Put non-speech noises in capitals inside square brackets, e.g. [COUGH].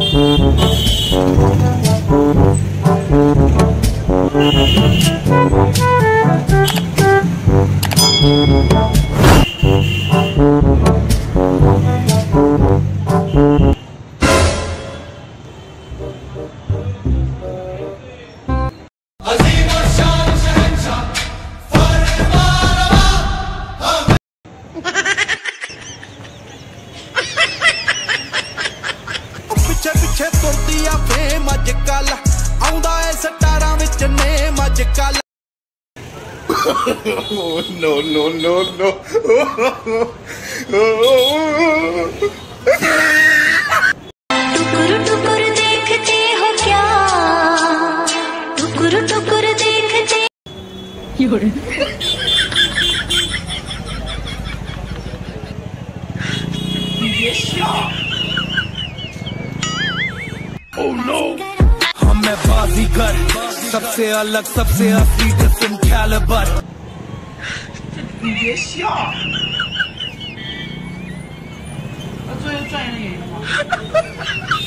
Thank ਤੁਰਦੀ ਆ fame ਅੱਜ ਕੱਲ ਆਉਂਦਾ ਏ ਸਟਾਰਾਂ ਵਿੱਚ ਨੇਮ ਅੱਜ ਕੱਲ no, no, no, no. टुकुर टुकुर देखते हो क्या टुकुर टुकुर देखते 有 人， हम मैं बाजीगर सबसे अलग सबसे असली डिफरेंट कैलिबर 你别笑。那最后赚一个演员吗？ [LAUGHS]